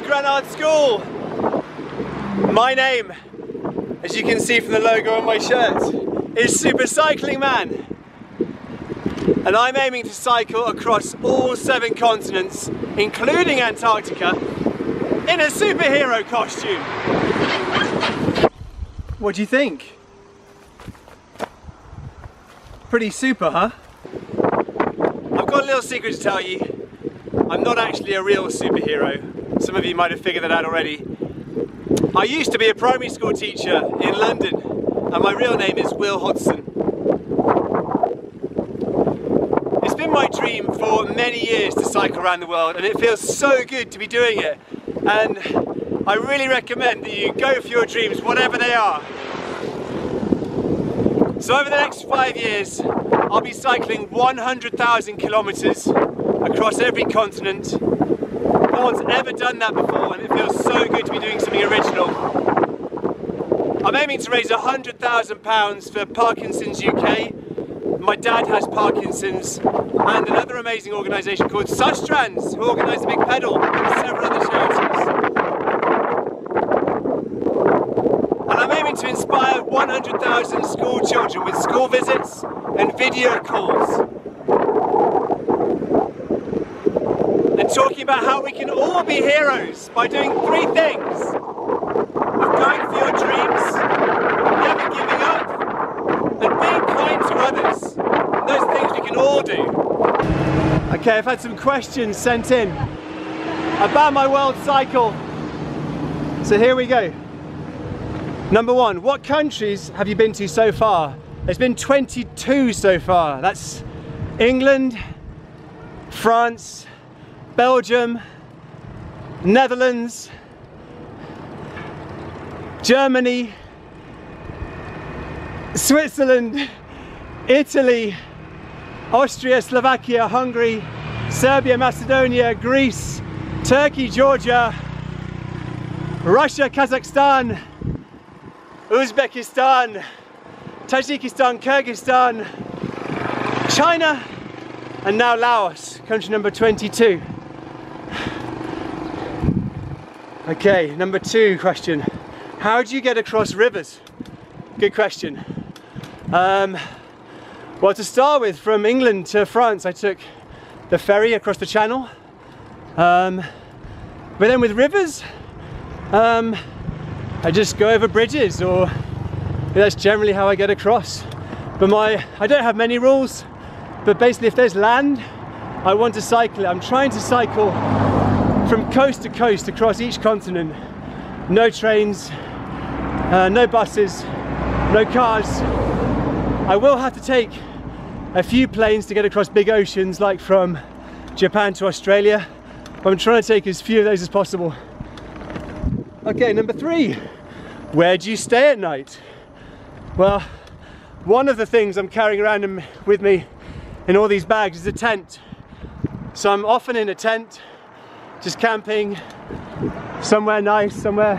Granard School! My name, as you can see from the logo on my shirt, is Super Cycling Man. And I'm aiming to cycle across all seven continents, including Antarctica, in a superhero costume. What do you think? Pretty super, huh? I've got a little secret to tell you. I'm not actually a real superhero. Some of you might have figured that out already. I used to be a primary school teacher in London and my real name is Will Hodson. It's been my dream for many years to cycle around the world and it feels so good to be doing it. And I really recommend that you go for your dreams, whatever they are. So over the next five years, I'll be cycling 100,000 kilometers across every continent. One's ever done that before and it feels so good to be doing something original. I'm aiming to raise £100,000 for Parkinson's UK. My dad has Parkinson's and another amazing organisation called Sustrans who organise the Big Pedal and several other charities. And I'm aiming to inspire 100,000 school children with school visits and video calls. Talking about how we can all be heroes by doing three things. Going for your dreams, never giving up, and being kind to others. And those things we can all do. Okay, I've had some questions sent in about my world cycle. So here we go. Number one, what countries have you been to so far? There's been 22 so far. That's England, France, Belgium, Netherlands, Germany, Switzerland, Italy, Austria, Slovakia, Hungary, Serbia, Macedonia, Greece, Turkey, Georgia, Russia, Kazakhstan, Uzbekistan, Tajikistan, Kyrgyzstan, China, and now Laos, country number 22. Okay, number two question. How do you get across rivers? Good question. Um, well, to start with, from England to France, I took the ferry across the channel. Um, but then with rivers, um, I just go over bridges or that's generally how I get across. But my, I don't have many rules, but basically if there's land, I want to cycle it. I'm trying to cycle from coast to coast across each continent. No trains, uh, no buses, no cars. I will have to take a few planes to get across big oceans like from Japan to Australia, I'm trying to take as few of those as possible. Okay, number three, where do you stay at night? Well, one of the things I'm carrying around with me in all these bags is a tent. So I'm often in a tent, just camping somewhere nice, somewhere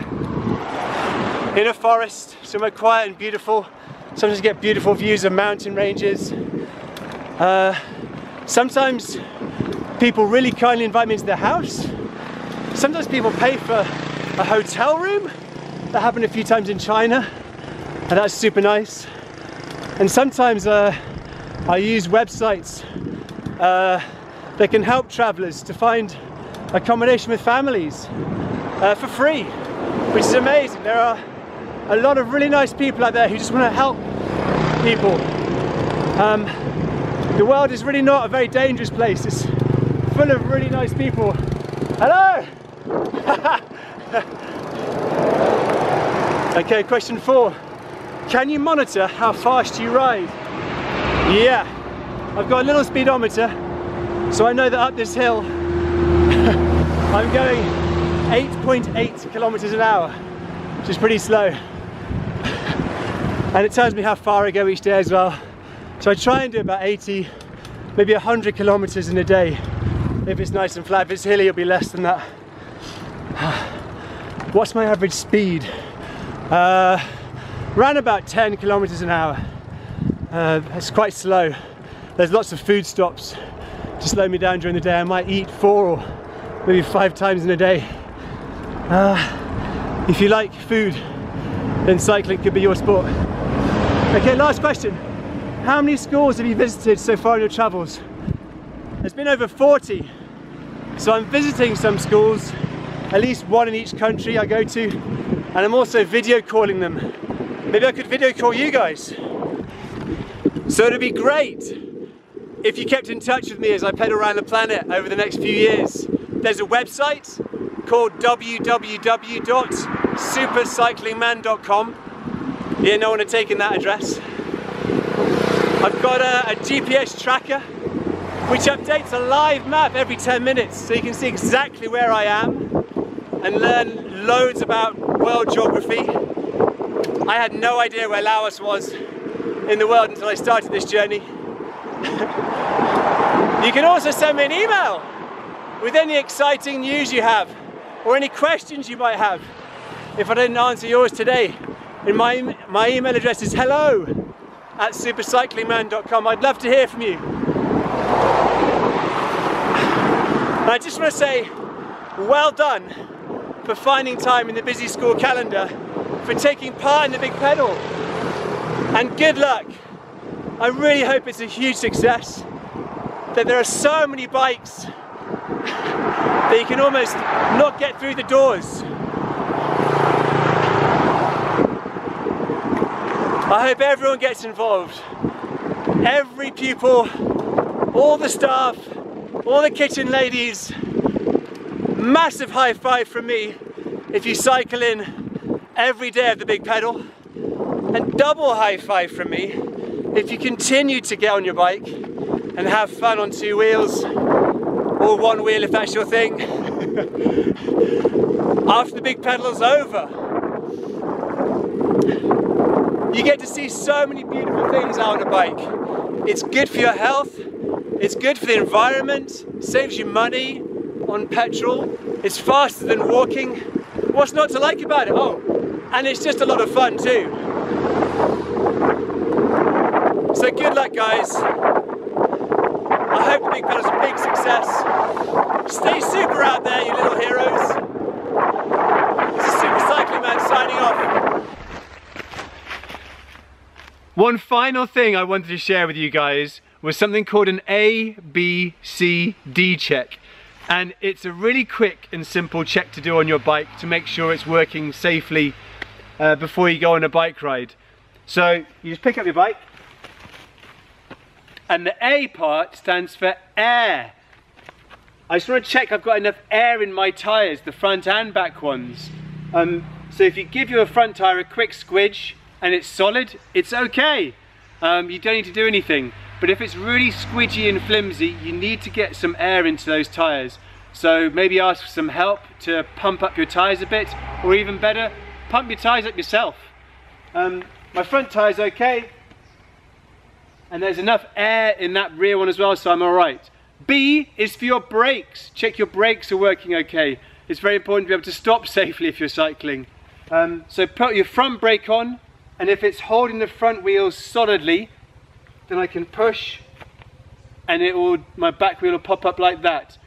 in a forest, somewhere quiet and beautiful. Sometimes you get beautiful views of mountain ranges. Uh, sometimes people really kindly invite me into their house. Sometimes people pay for a hotel room. That happened a few times in China, and that's super nice. And sometimes uh, I use websites uh, that can help travelers to find accommodation with families uh, for free, which is amazing. There are a lot of really nice people out there who just want to help people. Um, the world is really not a very dangerous place. It's full of really nice people. Hello! okay, question four. Can you monitor how fast you ride? Yeah, I've got a little speedometer, so I know that up this hill, I'm going 8.8 kilometers an hour, which is pretty slow. And it tells me how far I go each day as well. So I try and do about 80, maybe 100 kilometers in a day. If it's nice and flat, if it's hilly, it'll be less than that. What's my average speed? Uh, around about 10 kilometers an hour. Uh, it's quite slow. There's lots of food stops to slow me down during the day. I might eat four or maybe five times in a day. Uh, if you like food, then cycling could be your sport. Okay, last question. How many schools have you visited so far in your travels? There's been over 40. So I'm visiting some schools, at least one in each country I go to, and I'm also video calling them. Maybe I could video call you guys. So it'd be great if you kept in touch with me as I pedal around the planet over the next few years. There's a website called www.supercyclingman.com. Yeah, no one had taken that address. I've got a, a GPS tracker which updates a live map every 10 minutes so you can see exactly where I am and learn loads about world geography. I had no idea where Laos was in the world until I started this journey. you can also send me an email with any exciting news you have or any questions you might have. If I didn't answer yours today, and my, my email address is hello at supercyclingman.com. I'd love to hear from you. And I just want to say, well done for finding time in the busy school calendar, for taking part in the big pedal, and good luck. I really hope it's a huge success, that there are so many bikes that you can almost not get through the doors. I hope everyone gets involved. Every pupil, all the staff, all the kitchen ladies, massive high five from me if you cycle in every day of the big pedal and double high five from me if you continue to get on your bike and have fun on two wheels or one wheel if that's your thing after the big pedal's over you get to see so many beautiful things out on a bike. It's good for your health, it's good for the environment, saves you money on petrol, it's faster than walking. What's not to like about it? Oh, and it's just a lot of fun too. So good luck guys. Hope a big success. Stay super out there, you little heroes. This is Super Cycling Man signing off. One final thing I wanted to share with you guys was something called an A, B, C, D check. And it's a really quick and simple check to do on your bike to make sure it's working safely uh, before you go on a bike ride. So you just pick up your bike and the A part stands for air. I just want to check I've got enough air in my tyres, the front and back ones. Um, so if you give your front tyre a quick squidge and it's solid, it's okay. Um, you don't need to do anything. But if it's really squidgy and flimsy, you need to get some air into those tyres. So maybe ask for some help to pump up your tyres a bit, or even better, pump your tyres up yourself. Um, my front tyre's okay, and there's enough air in that rear one as well, so I'm all right. B is for your brakes. Check your brakes are working okay. It's very important to be able to stop safely if you're cycling. Um, so put your front brake on, and if it's holding the front wheels solidly then I can push and it will my back wheel will pop up like that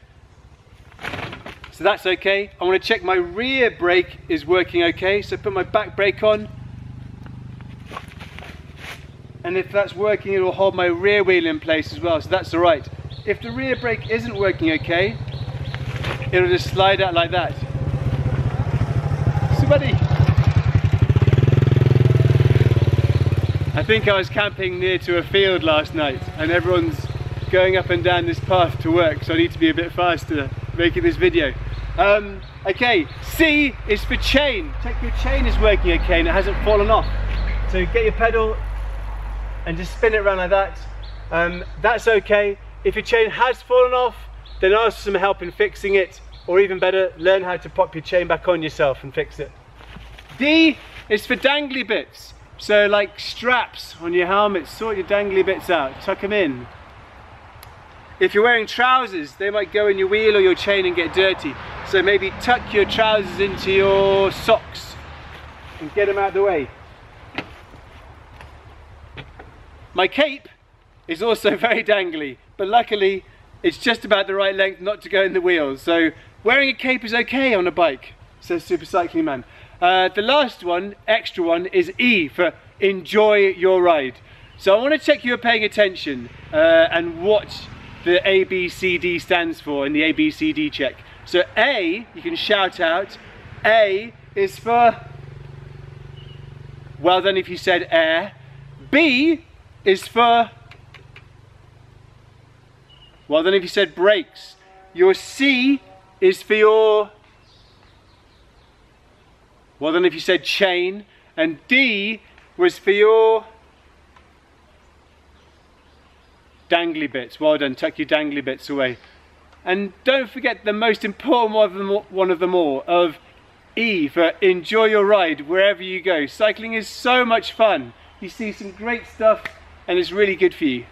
so that's okay I want to check my rear brake is working okay so put my back brake on and if that's working it will hold my rear wheel in place as well so that's alright if the rear brake isn't working okay it'll just slide out like that somebody I think I was camping near to a field last night and everyone's going up and down this path to work so I need to be a bit faster making this video. Um, okay, C is for chain. Check your chain is working okay and it hasn't fallen off. So get your pedal and just spin it around like that. Um, that's okay. If your chain has fallen off, then ask some help in fixing it or even better, learn how to pop your chain back on yourself and fix it. D is for dangly bits. So like straps on your helmet, sort your dangly bits out, tuck them in. If you're wearing trousers, they might go in your wheel or your chain and get dirty. So maybe tuck your trousers into your socks and get them out of the way. My cape is also very dangly, but luckily it's just about the right length not to go in the wheels. So wearing a cape is okay on a bike. says Super Cycling Man. Uh, the last one, extra one, is E for enjoy your ride. So I want to check you're paying attention uh, and what the ABCD stands for in the ABCD check. So A, you can shout out, A is for, well done if you said air. B is for, well then if you said brakes. Your C is for your, well then if you said chain. And D was for your dangly bits. Well done, tuck your dangly bits away. And don't forget the most important one of them, one of them all, of E for enjoy your ride wherever you go. Cycling is so much fun. You see some great stuff and it's really good for you.